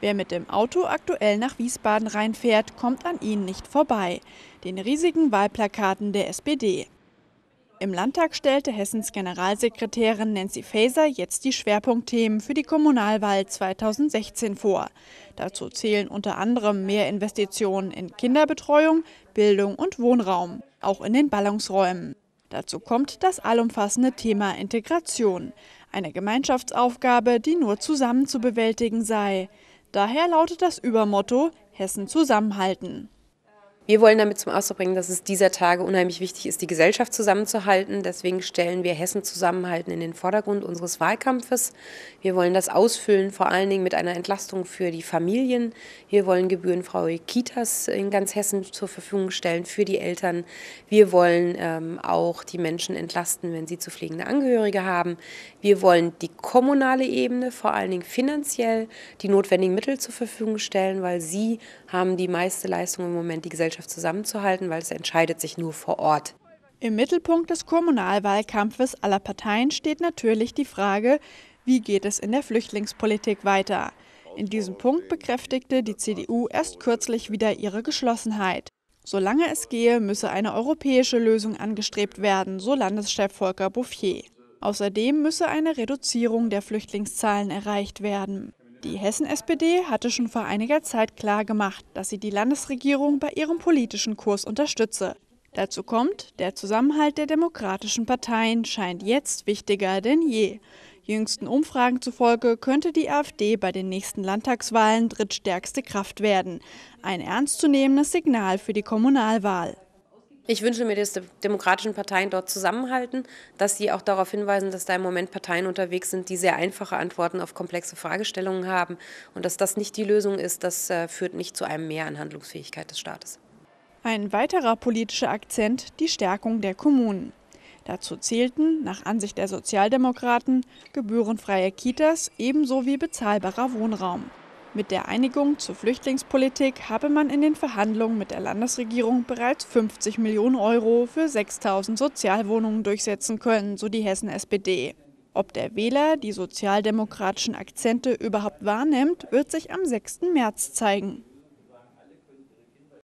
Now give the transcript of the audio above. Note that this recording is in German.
Wer mit dem Auto aktuell nach Wiesbaden reinfährt, kommt an ihnen nicht vorbei, den riesigen Wahlplakaten der SPD. Im Landtag stellte Hessens Generalsekretärin Nancy Faeser jetzt die Schwerpunktthemen für die Kommunalwahl 2016 vor. Dazu zählen unter anderem mehr Investitionen in Kinderbetreuung, Bildung und Wohnraum, auch in den Ballungsräumen. Dazu kommt das allumfassende Thema Integration, eine Gemeinschaftsaufgabe, die nur zusammen zu bewältigen sei. Daher lautet das Übermotto Hessen zusammenhalten. Wir wollen damit zum Ausdruck bringen, dass es dieser Tage unheimlich wichtig ist, die Gesellschaft zusammenzuhalten. Deswegen stellen wir Hessen zusammenhalten in den Vordergrund unseres Wahlkampfes. Wir wollen das ausfüllen, vor allen Dingen mit einer Entlastung für die Familien. Wir wollen gebührenfreie Kitas in ganz Hessen zur Verfügung stellen für die Eltern. Wir wollen ähm, auch die Menschen entlasten, wenn sie zu pflegende Angehörige haben. Wir wollen die kommunale Ebene, vor allen Dingen finanziell, die notwendigen Mittel zur Verfügung stellen, weil sie haben die meiste Leistung im Moment, die Gesellschaft Gesellschaft zusammenzuhalten, weil es entscheidet sich nur vor Ort. Im Mittelpunkt des Kommunalwahlkampfes aller Parteien steht natürlich die Frage, wie geht es in der Flüchtlingspolitik weiter. In diesem Punkt bekräftigte die CDU erst kürzlich wieder ihre Geschlossenheit. Solange es gehe, müsse eine europäische Lösung angestrebt werden, so Landeschef Volker Bouffier. Außerdem müsse eine Reduzierung der Flüchtlingszahlen erreicht werden. Die Hessen-SPD hatte schon vor einiger Zeit klar gemacht, dass sie die Landesregierung bei ihrem politischen Kurs unterstütze. Dazu kommt, der Zusammenhalt der demokratischen Parteien scheint jetzt wichtiger denn je. Jüngsten Umfragen zufolge könnte die AfD bei den nächsten Landtagswahlen drittstärkste Kraft werden. Ein ernstzunehmendes Signal für die Kommunalwahl. Ich wünsche mir, dass die demokratischen Parteien dort zusammenhalten, dass sie auch darauf hinweisen, dass da im Moment Parteien unterwegs sind, die sehr einfache Antworten auf komplexe Fragestellungen haben und dass das nicht die Lösung ist, das äh, führt nicht zu einem Mehr an Handlungsfähigkeit des Staates. Ein weiterer politischer Akzent die Stärkung der Kommunen. Dazu zählten, nach Ansicht der Sozialdemokraten, gebührenfreie Kitas ebenso wie bezahlbarer Wohnraum. Mit der Einigung zur Flüchtlingspolitik habe man in den Verhandlungen mit der Landesregierung bereits 50 Millionen Euro für 6000 Sozialwohnungen durchsetzen können, so die Hessen-SPD. Ob der Wähler die sozialdemokratischen Akzente überhaupt wahrnimmt, wird sich am 6. März zeigen.